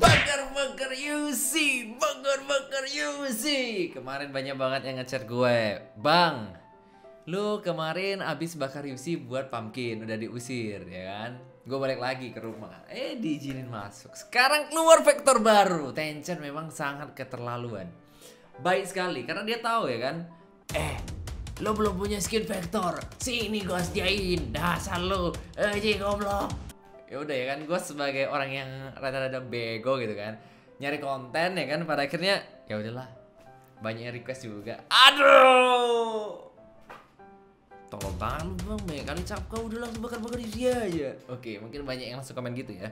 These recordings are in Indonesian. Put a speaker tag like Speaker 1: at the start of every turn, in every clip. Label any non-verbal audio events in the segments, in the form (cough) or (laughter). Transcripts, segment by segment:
Speaker 1: Bakar-bakar UC, bakar-bakar UC. Kemarin banyak banget yang ngechat gue, Bang, lu kemarin abis bakar UC buat pumpkin, udah diusir, ya kan? Gue balik lagi ke rumah, eh diizinin masuk. Sekarang keluar vektor baru, Tencent memang sangat keterlaluan. Baik sekali, karena dia tahu ya kan, eh lo belum punya skin vektor, sini gue sediain, dasar lo, eh goblok ya udah ya kan gue sebagai orang yang rada-rada bego gitu kan nyari konten ya kan pada akhirnya ya udahlah banyak request juga. Aduh! Tolong banget lu bang. Banyak kali cap kau udah langsung bakar-bakar di dia aja. Oke mungkin banyak yang langsung komen gitu ya.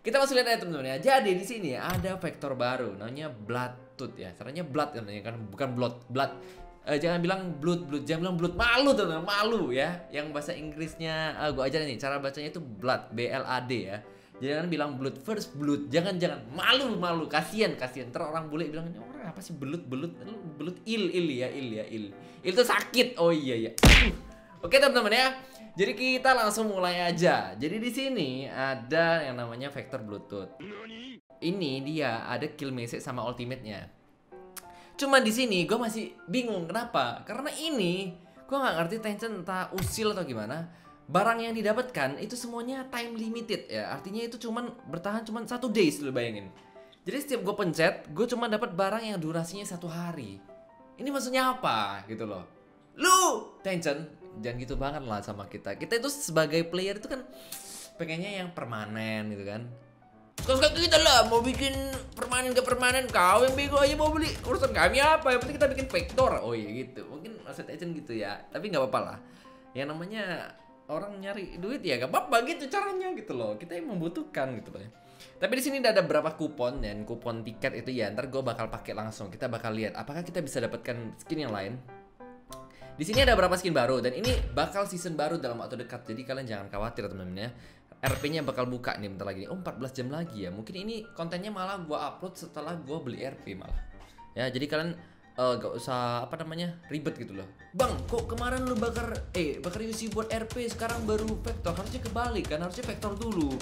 Speaker 1: Kita langsung lihat aja teman-teman ya. Jadi di sini ada vektor baru namanya blood tooth ya. Caranya blood ya kan bukan blood blood uh, jangan bilang blood blood jangan bilang blood malu tuh malu ya. Yang bahasa Inggrisnya uh, eh, gue ajarin nih cara bacanya itu blood B L A D ya. Jangan bilang blood first blood jangan jangan malu malu kasihan kasihan. Terus orang bule bilang orang apa sih belut belut belut il il ya il ya il. Itu sakit. Oh iya iya. Oke teman-teman ya. Jadi kita langsung mulai aja. Jadi di sini ada yang namanya vector bluetooth. Ini dia ada kill message sama ultimate-nya Cuman di sini gue masih bingung kenapa? Karena ini gue nggak ngerti Tencent entah usil atau gimana. Barang yang didapatkan itu semuanya time limited ya. Artinya itu cuman bertahan cuman satu days lu bayangin. Jadi setiap gue pencet, gue cuma dapat barang yang durasinya satu hari. Ini maksudnya apa gitu loh? Lu Tencent jangan gitu banget lah sama kita. Kita itu sebagai player itu kan pengennya yang permanen gitu kan Suka-suka kita lah mau bikin permanen ke permanen kau yang bego aja mau beli. Urusan kami apa? Yang penting kita bikin vektor. Oh iya gitu. Mungkin aset agent gitu ya. Tapi nggak apa-apa lah. Yang namanya orang nyari duit ya gak apa-apa gitu caranya gitu loh. Kita yang membutuhkan gitu loh ya. tapi di sini ada beberapa kupon dan kupon tiket itu ya ntar gue bakal pakai langsung. Kita bakal lihat apakah kita bisa dapatkan skin yang lain? Di sini ada beberapa skin baru? Dan ini bakal season baru dalam waktu dekat. Jadi kalian jangan khawatir teman-teman ya RP-nya bakal buka nih bentar lagi. Oh 14 jam lagi ya. Mungkin ini kontennya malah gua upload setelah gua beli RP malah. Ya jadi kalian uh, gak usah apa namanya ribet gitu loh. Bang, kok kemarin lu bakar eh bakar UC buat RP sekarang baru vector harusnya kebalik kan harusnya vector dulu.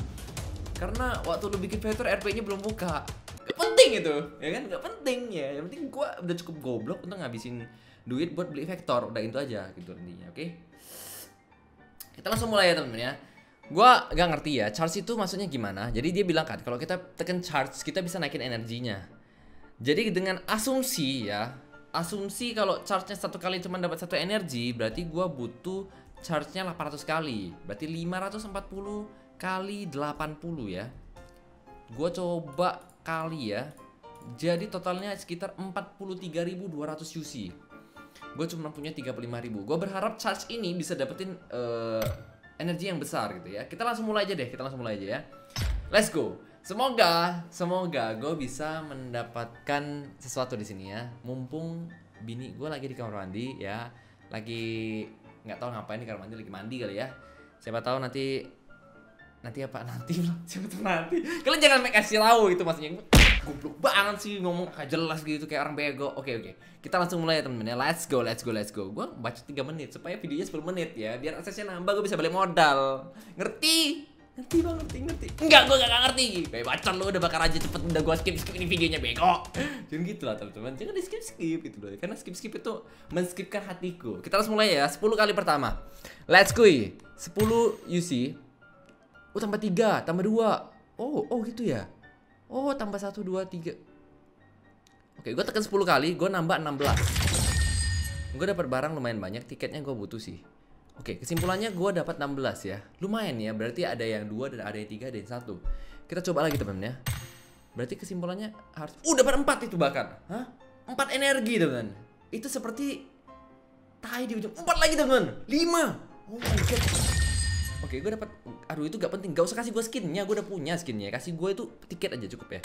Speaker 1: Karena waktu lu bikin vector RP-nya belum buka. Gak penting itu, ya kan? Gak penting ya. Yang penting gua udah cukup goblok untuk ngabisin duit buat beli vector. Udah itu aja gitu intinya, oke? Okay? Kita langsung mulai ya teman-teman ya. Gua gak ngerti ya, charge itu maksudnya gimana? Jadi dia bilang kan, kalau kita tekan charge, kita bisa naikin energinya. Jadi dengan asumsi ya, asumsi kalau charge-nya satu kali cuma dapat satu energi, berarti gua butuh charge-nya 800 kali. Berarti 540 kali 80 ya. Gua coba kali ya. Jadi totalnya sekitar 43.200 UC. Gue cuma punya 35.000. Gue berharap charge ini bisa dapetin uh, energi yang besar gitu ya. Kita langsung mulai aja deh, kita langsung mulai aja ya. Let's go. Semoga, semoga gue bisa mendapatkan sesuatu di sini ya. Mumpung bini gue lagi di kamar mandi ya, lagi nggak tahu ngapain di kamar mandi, lagi mandi kali ya. Siapa tahu nanti nanti apa (laughs) nanti siapa tahu nanti. Kalian jangan make kasih tahu itu maksudnya goblok banget sih ngomong gak jelas gitu kayak orang bego. Oke oke. Kita langsung mulai ya temen-temen ya. Let's go, let's go, let's go. Gua baca 3 menit supaya videonya 10 menit ya. Biar aksesnya nambah gue bisa balik modal. Ngerti? Ngerti bang, ngerti, ngerti. Enggak, gue gak ngerti. Kayak bacot lu udah bakar aja cepet udah gue skip skip ini videonya bego. Jangan gitu lah teman-teman. Jangan di skip skip gitu loh. Karena skip skip itu menskipkan hatiku. Kita langsung mulai ya. 10 kali pertama. Let's go. 10 UC. Oh tambah 3, tambah 2. Oh, oh gitu ya. Oh, tambah 1, 2, 3. Oke, gue tekan 10 kali, gue nambah 16. Gue dapat barang lumayan banyak, tiketnya gue butuh sih. Oke, kesimpulannya gue dapat 16 ya. Lumayan ya, berarti ada yang 2 dan ada yang 3, ada yang 1. Kita coba lagi teman-teman ya. Berarti kesimpulannya harus Uh, dapat 4 itu bahkan. Hah? 4 energi, teman. Itu seperti tai di ujung. 4 lagi, teman. 5. Oh my god. Oke, gue dapat. Aduh itu gak penting. Gak usah kasih gue skinnya. Gue udah punya skinnya. Kasih gue itu tiket aja cukup ya.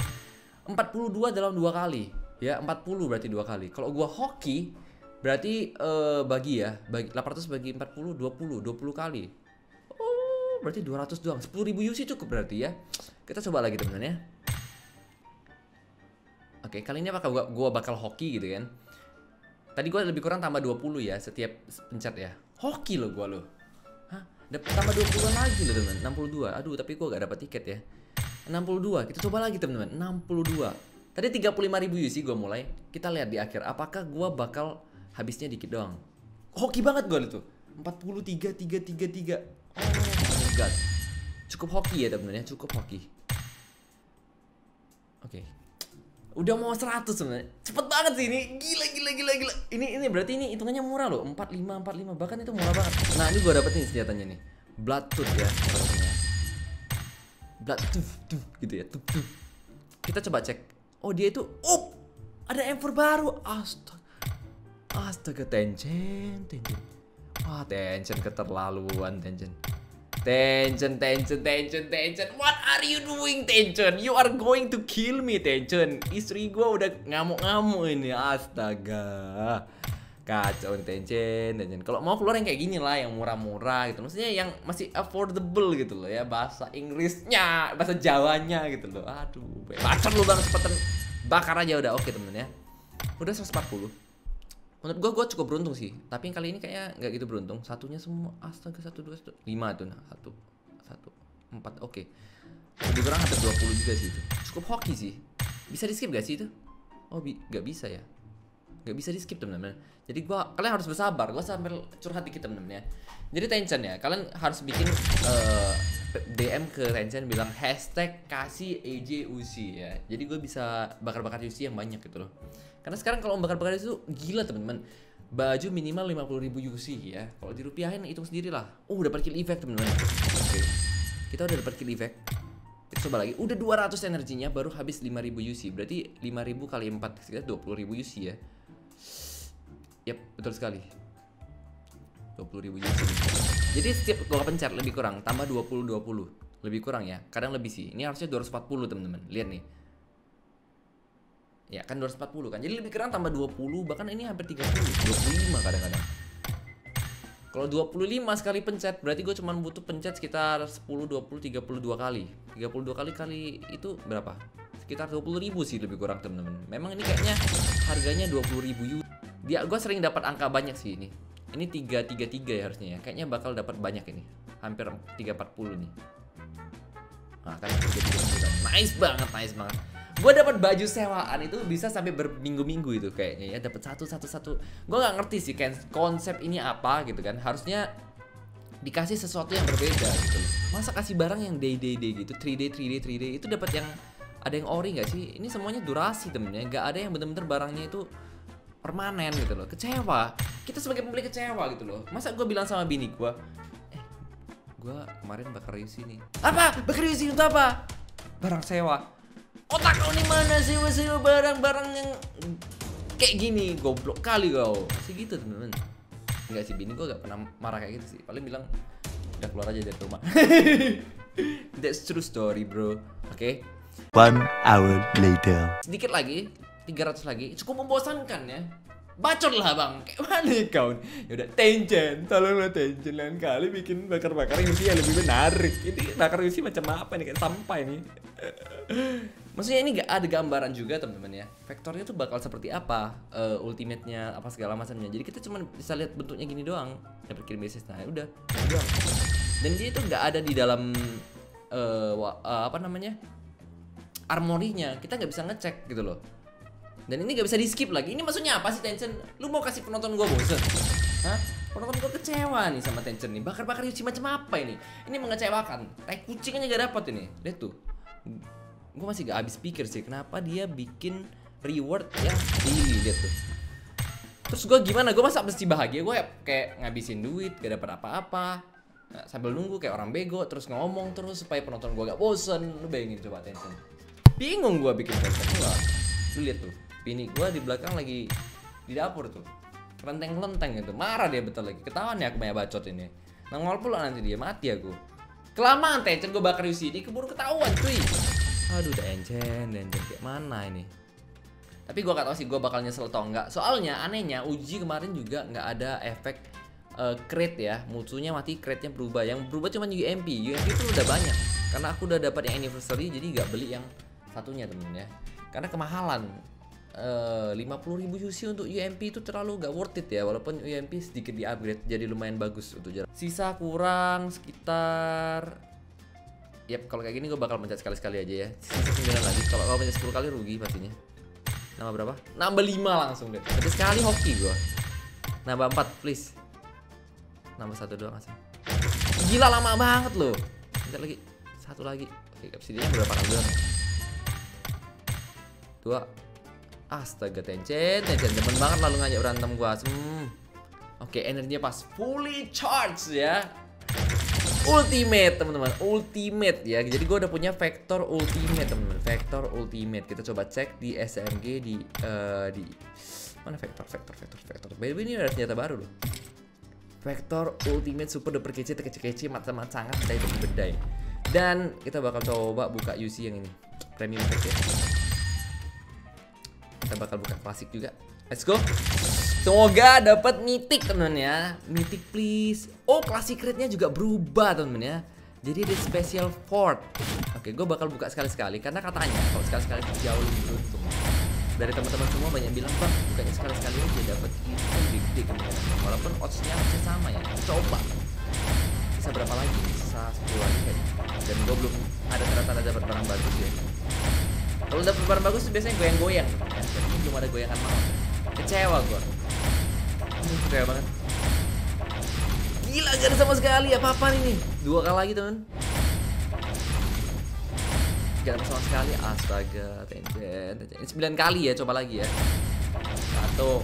Speaker 1: 42 dalam dua kali. Ya 40 berarti dua kali. Kalau gue hoki berarti uh, bagi ya. Bagi 800 bagi 40 20 20 kali. Oh berarti 200 doang. 10 ribu UC cukup berarti ya. Kita coba lagi teman-teman ya. Oke, kali ini apakah gua, gua bakal hoki gitu kan? Tadi gue lebih kurang tambah 20 ya setiap pencet ya. Hoki loh gue loh. Dapat tambah 20-an lagi loh teman 62 Aduh tapi gue gak dapat tiket ya 62. Kita coba lagi teman-teman. 62. Tadi 35.000 UC gue mulai. Kita lihat di akhir apakah gue bakal habisnya dikit doang. Hoki banget gue itu. 43 3 3 3. Oh god. Cukup hoki ya teman-teman ya, cukup hoki. Oke. Okay. Udah mau 100 sebenarnya. Cepet banget sih ini. Gila gila gila gila. Ini ini berarti ini hitungannya murah loh. 45 45 bahkan itu murah banget. Nah, ini gue dapetin senjatanya nih. Blood Tooth ya. Blood Tooth, tooth gitu ya. Tooth, tooth. Kita coba cek. Oh, dia itu up. Ada M4 baru. Astaga. Astaga, tension, tension. Wah, tension keterlaluan, tension. Tension, tension, tension, tension. What are you doing, tension? You are going to kill me, tension. Istri gue udah ngamuk-ngamuk ini. Astaga. Kacau nih tension, tension. Kalau mau keluar yang kayak gini lah, yang murah-murah gitu. Maksudnya yang masih affordable gitu loh ya. Bahasa Inggrisnya, bahasa Jawanya gitu loh. Aduh, bacot lu bang cepetan. Bakar aja udah. Oke temen ya. Udah 140 menurut gue gue cukup beruntung sih. Tapi kali ini kayaknya nggak gitu beruntung. Satunya semua astaga satu dua satu. Lima tuh nah satu. Satu empat oke. Okay. lebih kurang ada 20 juga sih itu. Cukup hoki sih. Bisa di skip gak sih itu? Oh bi gak bisa ya? Nggak bisa di skip teman-teman jadi gua kalian harus bersabar. Gua sambil curhat dikit teman-teman ya. Jadi tension ya kalian harus bikin uh, DM ke Tencent bilang hashtag kasih EJUC ya. Jadi gue bisa bakar-bakar UC yang banyak gitu loh. Karena sekarang kalau bakar-bakar itu gila teman-teman. Baju minimal 50 ribu UC ya. Kalau dirupiahin hitung sendiri lah uh dapat kill effect teman-teman. Oke. Kita udah dapat kill effect. Kita coba lagi. Udah 200 energinya baru habis 5000 UC berarti 5000 kali 4 sekitar 20000 UC ya. Yap, betul sekali. 20 ribu UC Jadi setiap gua pencet lebih kurang Tambah 20-20 Lebih kurang ya Kadang lebih sih. Ini harusnya 240 teman-teman. Lihat nih. Ya kan 240 kan. Jadi lebih kurang tambah 20 Bahkan ini hampir 30 25 kadang-kadang. Kalau 25 sekali pencet Berarti gue cuma butuh pencet sekitar 10, 20, 32 kali. 32 kali kali itu berapa? Sekitar 20 ribu sih lebih kurang teman-teman. Memang ini kayaknya harganya 20 ribu dia gue sering dapat angka banyak sih ini ini tiga tiga tiga ya harusnya ya. Kayaknya bakal dapat banyak ini. Hampir tiga empat puluh nih. Nah kan tiga tiga nice banget nice banget. Gue dapat baju sewaan itu bisa sampai berminggu-minggu itu kayaknya ya. Dapat satu satu satu. Gue nggak ngerti sih kan konsep ini apa gitu kan. Harusnya dikasih sesuatu yang berbeda gitu. Masa kasih barang yang day day day gitu? 3 day 3 day 3 day. Itu dapat yang ada yang ori nggak sih? Ini semuanya durasi temennya. Nggak ada yang bener-bener barangnya itu permanen gitu loh. Kecewa kita sebagai pembeli kecewa gitu loh. Masa gue bilang sama bini gue eh gue kemarin bakar Yusi nih. Apa? Bakar Yusi untuk apa? Barang sewa. Otak kau nih mana? Sih sewa barang-barang yang kayak gini goblok kali kau. Masih gitu temen-temen Enggak sih bini gue gak pernah marah kayak gitu sih. Paling bilang udah keluar aja dari rumah. (laughs) That's true story bro. Oke? Okay?
Speaker 2: one hour later.
Speaker 1: Sedikit lagi 300 lagi. Cukup membosankan ya bacot lah bang. Kayak mana kau? Yaudah tension tolonglah tension lain kali bikin bakar-bakar Yusi yang lebih menarik. Ini bakar Yusi macam apa nih kayak sampah ini. (laughs) Maksudnya ini gak ada gambaran juga teman-teman ya. Vektornya tuh bakal seperti apa? Uh, ultimate-nya apa segala macamnya. Jadi kita cuma bisa lihat bentuknya gini doang. Dapat kirim message nah udah. Doang dan dia itu gak ada di dalam uh, uh, apa namanya? Armorinya. Kita nggak bisa ngecek gitu loh dan ini gak bisa di skip lagi. Ini maksudnya apa sih Tencent? Lu mau kasih penonton gue bosen? Hah? Penonton gue kecewa nih sama Tencent nih. Bakar-bakar Yuchi macam apa ini? Ini mengecewakan. Tai kucing aja gak dapet ini. Lihat tuh. Gue masih gak habis pikir sih. Kenapa dia bikin reward yang daily. Lihat tuh. Terus gue gimana? Gue masa mesti bahagia? Gue kayak ngabisin duit, gak dapet apa-apa. Nah, sambil nunggu kayak orang bego terus ngomong terus supaya penonton gue gak bosen. Lu bayangin coba Tencent. Bingung gue bikin konten. Lu lihat tuh bini gue di belakang lagi di dapur tuh. Kelenteng-kelenteng gitu. Marah dia betul lagi. Ketahuan ya aku banyak bacot ini. Nongol pula nanti dia. Mati aku. Kelamaan tencen gue bakar ini keburu ketahuan cuy. Aduh encen encen kayak mana ini? Tapi gue gak tau sih gue bakal nyesel atau enggak soalnya anehnya uji kemarin juga nggak ada efek uh, crate ya. Musuhnya mati crate nya berubah. Yang berubah cuma UMP UMP itu udah banyak. Karena aku udah dapat yang anniversary jadi nggak beli yang satunya temen ya. Karena kemahalan puluh ribu UC untuk UMP itu terlalu gak worth it ya walaupun UMP sedikit di upgrade jadi lumayan bagus untuk jarak sisa kurang sekitar Yap, kalau kayak gini gue bakal pencet sekali-sekali aja ya. Sisa 9 lagi. Kalau kalau pencet 10 kali rugi pastinya. Nambah berapa? Nambah 5 langsung deh. Pencet sekali hoki gue. Nambah 4, please. Nambah satu doang asal. Gila lama banget loh. Pencet lagi. Satu lagi. Oke, obsidiannya berapa kali? Dua. Astaga, tencent, tencent. Demen banget lalu ngajak berantem gua. Hmm. Oke, energinya pas fully charged ya. Ultimate teman-teman. Ultimate ya. Jadi gue udah punya vector ultimate teman-teman. Vector ultimate. Kita coba cek di SMG di uh, di mana vector vector vector vector by the way ini ada senjata baru loh. Vector ultimate super duper kece kece kece macam-macam sangat itu bedai dan kita bakal coba buka UC yang ini. Premium ya kita bakal buka klasik juga let's go Semoga dapat mythic teman ya. Mythic please. Oh, classic rate-nya juga berubah teman ya. Jadi ada special fort. Oke, gue bakal buka sekali-sekali karena katanya kalau sekali-sekali jauh lebih beruntung. Dari teman-teman semua banyak bilang bang, bukanya sekali-sekali aja dapat itu gede teman Walaupun odds-nya masih sama ya. Coba. Bisa berapa lagi? Bisa 10 lagi. Dan gue belum ada tanda-tanda dapat barang bagus ya. Kalau dapat barang bagus biasanya goyang-goyang. Ya. ini belum ada goyangan mau. Kecewa gue. Kaya banget. Gila gak ada sama sekali apa-apa ini. Dua kali lagi teman. Gak ada sama sekali. Astaga, tencent. Ini sembilan kali ya, coba lagi ya. Satu,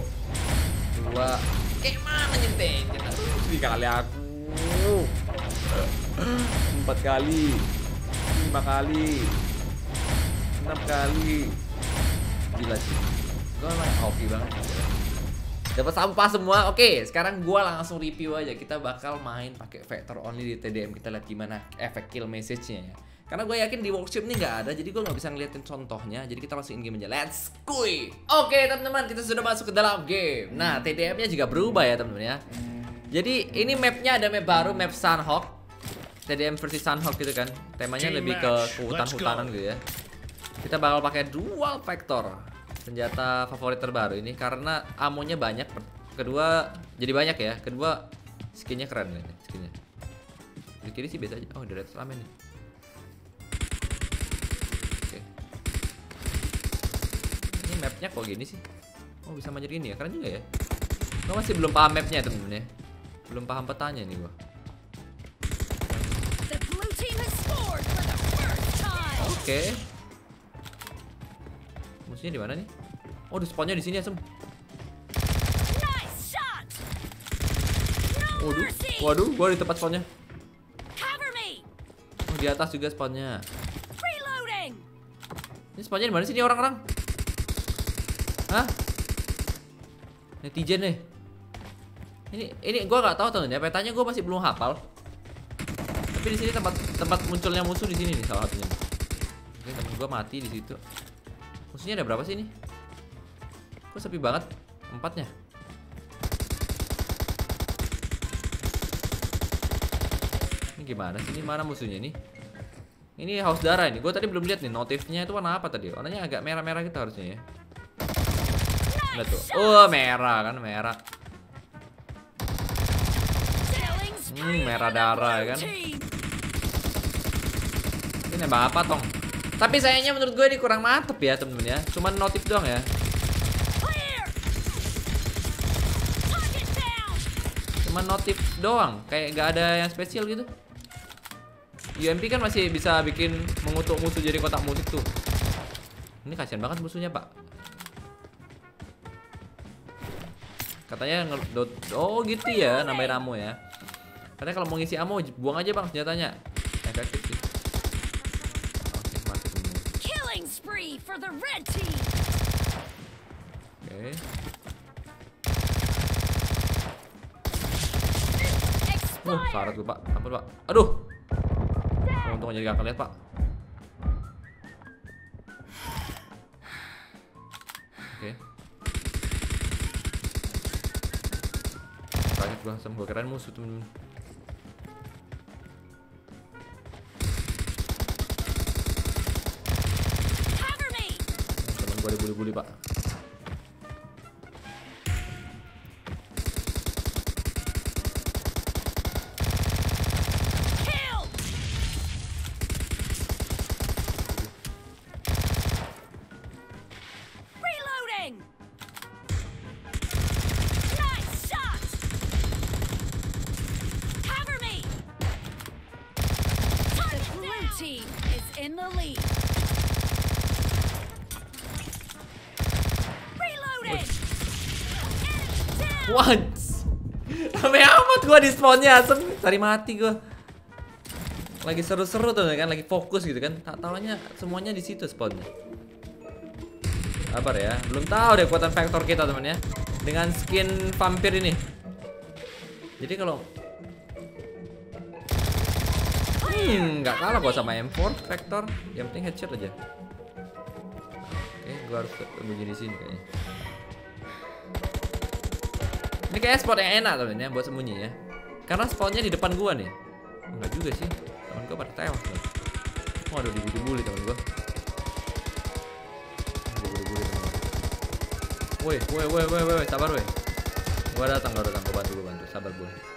Speaker 1: dua. Kayak mana nih tencent? Aduh, kali aku. Empat kali, lima kali, enam kali. Gila sih. Gue emang hoki banget. Dapat sampah semua. Oke, sekarang gua langsung review aja. Kita bakal main pakai vector only di TDM. Kita lihat gimana efek kill message-nya ya. Karena gue yakin di workshop ini nggak ada, jadi gue nggak bisa ngeliatin contohnya. Jadi kita langsung in game aja. Let's go! Oke teman-teman, kita sudah masuk ke dalam game. Nah, TDM-nya juga berubah ya teman-teman ya. Jadi ini mapnya ada map baru, map Sunhawk. TDM versi Sunhawk gitu kan. Temanya lebih ke hutan-hutanan gitu ya. Kita bakal pakai dual vector senjata favorit terbaru ini karena amonya banyak. Kedua jadi banyak ya. Kedua skinnya keren ini skinnya. Di kiri sih biasa aja. Oh ada red ramen nih. Oke. Ini mapnya kok gini sih? Oh bisa manjat ini ya? Keren juga ya. Gua masih belum paham mapnya temen-temen ya belum paham petanya nih gua. Oke. okay. Musuhnya di mana nih? Oh, di spawnnya di sini ya, Sem. Waduh, waduh, gua di tempat spawnnya. Oh, di atas juga spawnnya. Ini spawnnya di mana sih nih orang-orang? Hah? Netizen nih. Ini ini gua nggak tahu teman ya. Petanya gua masih belum hafal. Tapi di sini tempat tempat munculnya musuh di sini nih salah satunya. Ini temen gua mati di situ. Musuhnya ada berapa sih ini? Kok sepi banget? Empatnya. Ini gimana sih? Ini mana musuhnya nih? Ini haus darah ini. Gue tadi belum lihat nih notifnya itu warna apa tadi? Warnanya agak merah-merah gitu harusnya ya. Lihat tuh. Oh, merah kan, merah. Hmm, merah darah ya kan. Ini nembak apa, Tong? Tapi sayangnya menurut gue ini kurang mantep ya temen-temen ya. Cuman notif doang ya. Cuman notif doang. Kayak gak ada yang spesial gitu. UMP kan masih bisa bikin mengutuk musuh jadi kotak musik tuh. Ini kasihan banget musuhnya pak. Katanya ngedot. Oh gitu ya nambahin ammo ya. Katanya kalau mau ngisi ammo buang aja bang senjatanya. Efektif sih. spree for the red team. Oke. Okay. Uh, karat gue, Pak. Ampun, Pak. Aduh. Untung aja gak kelihat, Pak. Oke. Okay. Kaget gue, sama gue keren musuh, temen-temen. Gua dibully-bully, Pak. Once. Rame amat gua di spawnnya asem. Cari mati gua. Lagi seru-seru tuh kan, lagi fokus gitu kan. Tak taunya semuanya di situ spawnnya. Sabar ya, belum tahu deh kekuatan vektor kita teman ya. Dengan skin vampir ini. Jadi kalau Hmm, nggak kalah gua sama M4 vektor. Yang penting headshot aja. Oke, gua harus di sini kayaknya. Ini kayak spot yang enak temen ya buat sembunyi ya. Karena spawnnya di depan gua nih. Enggak juga sih. Temen gua pada tewas nih. Waduh dibully-bully temen gua. Dibully-bully temen gua. Woi, woi, woi, woi, woi, sabar woi. Gua datang, gua datang, gua bantu, gua bantu. Sabar boy.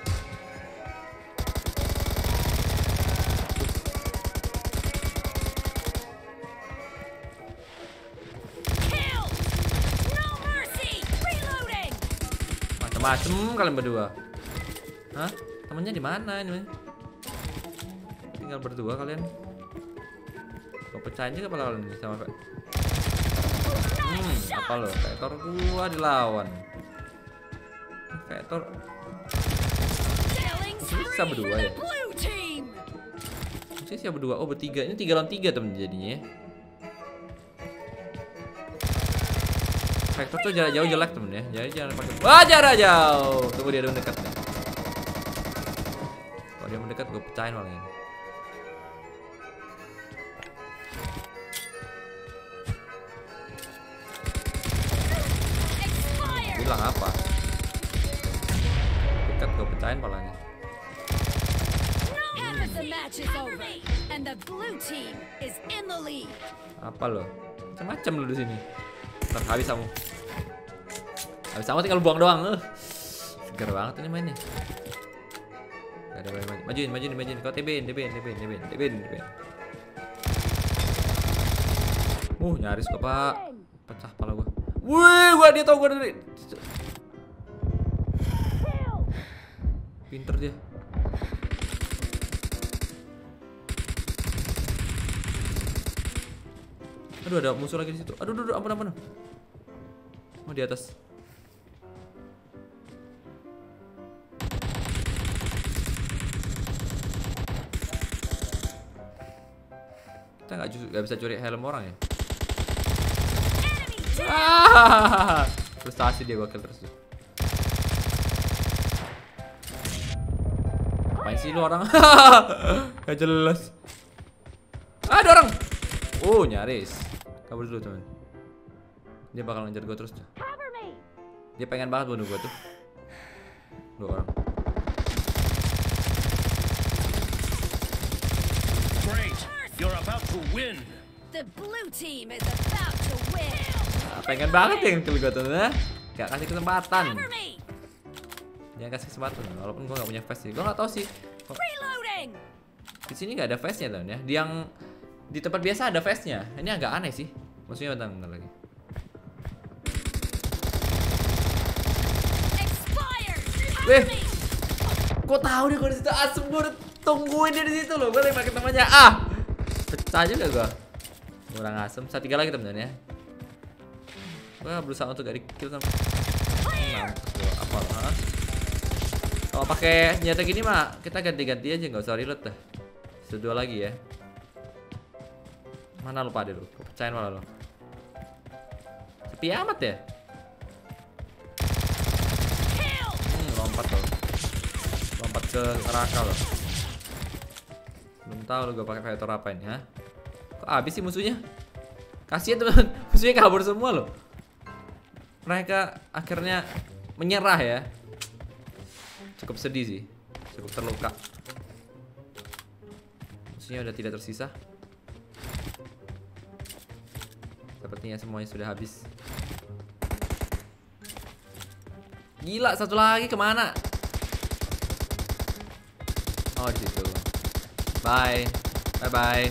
Speaker 1: Macem-macem kalian berdua. Hah? Temennya di mana ini? Tinggal berdua kalian. Gue pecahin juga pala kalian sama Pak. Hmm, apa lo? Vektor gua dilawan. Vektor Bisa berdua ya? siapa berdua? Oh bertiga. Ini tiga lawan tiga temen jadinya ya. Vektor tuh jarak jauh jelek temen ya. Jadi jangan pakai. Wah jarak jauh. Tunggu dia mendekat nih. Kalau dia mendekat gue pecahin malah! Bilang apa? Dekat gue pecahin palanya. Apa lo? Macam-macam lo di sini. Ntar habis kamu. Habis kamu tinggal buang doang. Eh. Segar banget ini mainnya. Gak ada main Majuin, majuin, majuin. Kau TBN, TBN, TBN, TBN, TBN, TBN. Uh, nyaris kok, Pak. Pecah pala gua. Wih, gua dia tau gua dari. Pinter dia. Aduh ada musuh lagi di situ. Aduh, aduh, aduh, ampun, ampun. Oh di atas. Kita nggak nggak bisa curi helm orang ya? Ah, frustasi dia kill terus tuh. Ngapain sih lu orang? (laughs) Gak jelas. Ah, ada orang. Oh, nyaris. Kabur dulu, teman. Dia bakal ngejar gua terus tuh. Dia pengen banget bunuh gua tuh. Dua orang.
Speaker 3: Great! You're about to win!
Speaker 4: The blue team is about to win.
Speaker 1: Ah, pengen banget ya kill gua tuh, nah. Gak kasih kesempatan. Jangan kasih kesempatan, walaupun gua gak punya face sih. Gua gak tahu sih. Kok
Speaker 4: Reloading!
Speaker 1: di sini gak ada face-nya teman ya. Di yang di tempat biasa ada face-nya. Ini agak aneh sih. Maksudnya bentar, bentar lagi.
Speaker 4: Me!
Speaker 1: Kok tahu deh gua di situ asem gua udah tungguin dia di situ loh. Gua pakai namanya. Ah. Pecah juga gua. Kurang asem. Satu tiga lagi teman ya. Gua berusaha untuk di kill sama gua. Apa lah? Kalau pakai senjata gini mah kita ganti-ganti aja nggak usah reload dah. Dua lagi ya. Mana lu pada lu? Kepercayaan malah lu. Sepi amat ya? Lompat loh. Lompat ke neraka loh. Belum tahu lo gue pakai fighter apa ini, ha? Kok habis sih musuhnya? Kasihan teman, (laughs) musuhnya kabur semua loh. Mereka akhirnya menyerah ya. Cukup sedih sih, cukup terluka. Musuhnya udah tidak tersisa. Sepertinya semuanya sudah habis. Gila, satu lagi ke mana? Oh, di situ. Bye. Bye bye.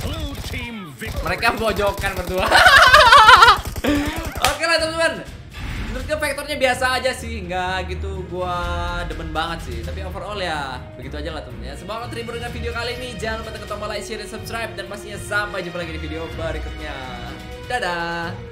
Speaker 3: Blue team victory!
Speaker 1: Mereka pojokan berdua. (laughs) Oke lah teman-teman. Menurut gue vektornya biasa aja sih, nggak gitu gua demen banget sih. Tapi overall ya begitu aja lah temen ya. Semoga terhibur dengan video kali ini. Jangan lupa tekan tombol like, share, dan subscribe dan pastinya sampai jumpa lagi di video berikutnya. Dadah.